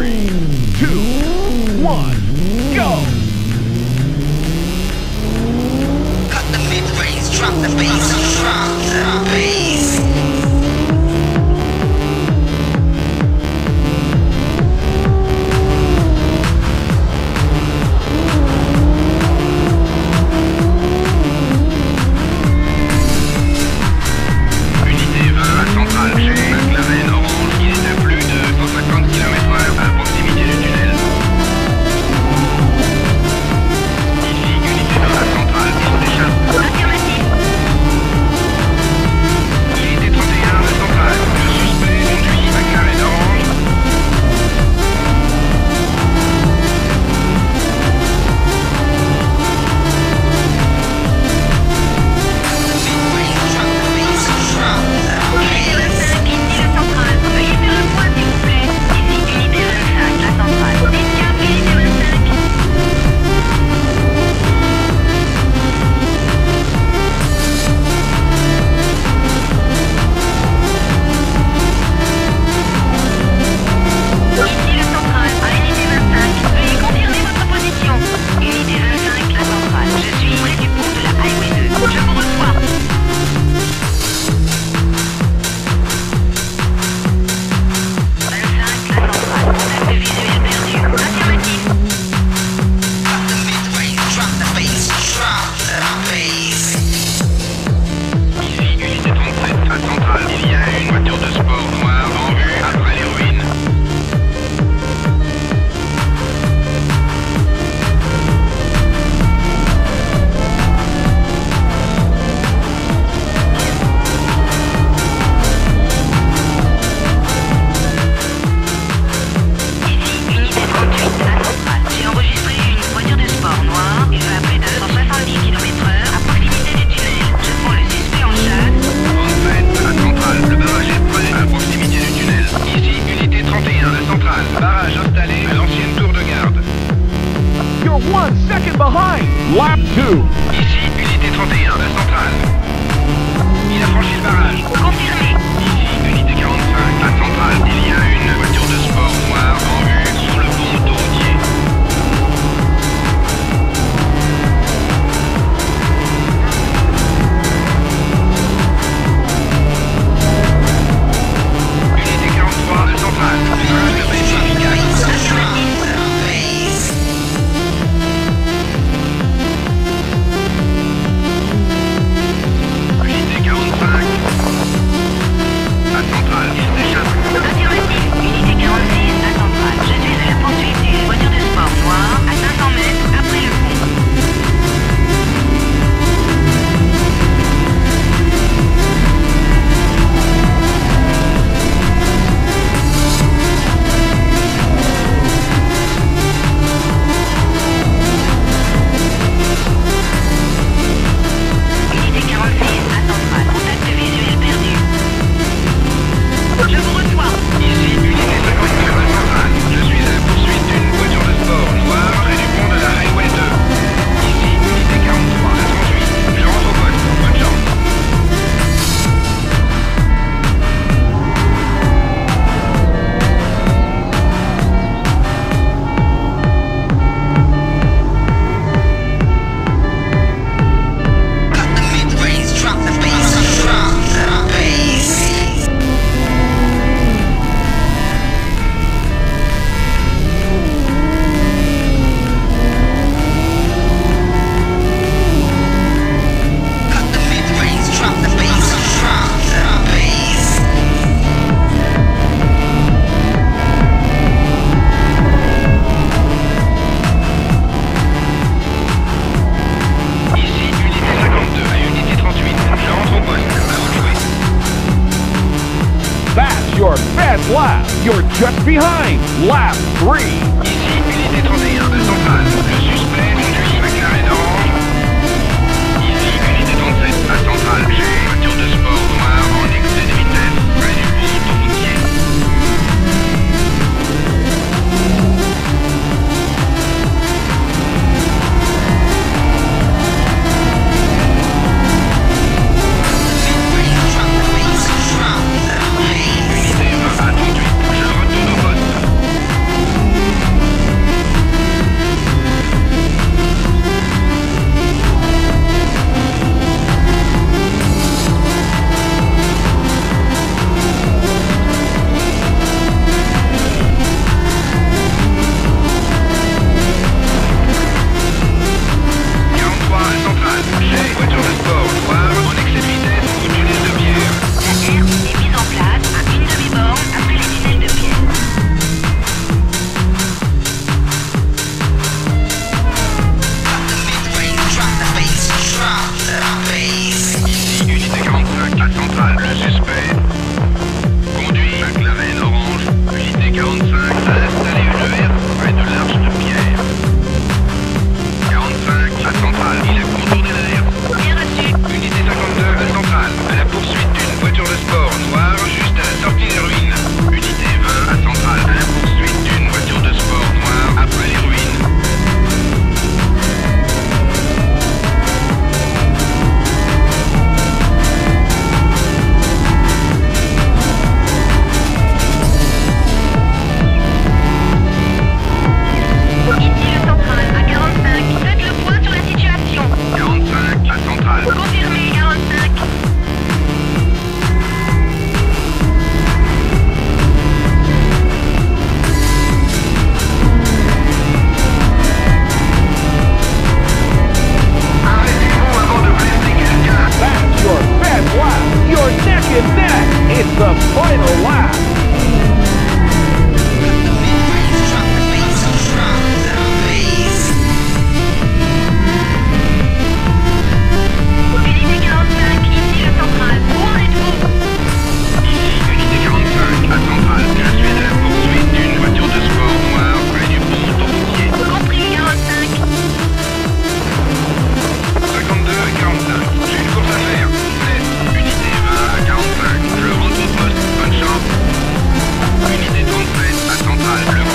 Three, two, one, go! Cut the mid-range, drop the bass. Lap 2 Ici, unité 31, la centrale. Il a franchi le barrage. lap. You're just behind. Lap 3. Ici, de suspect net. It's the final lap. 37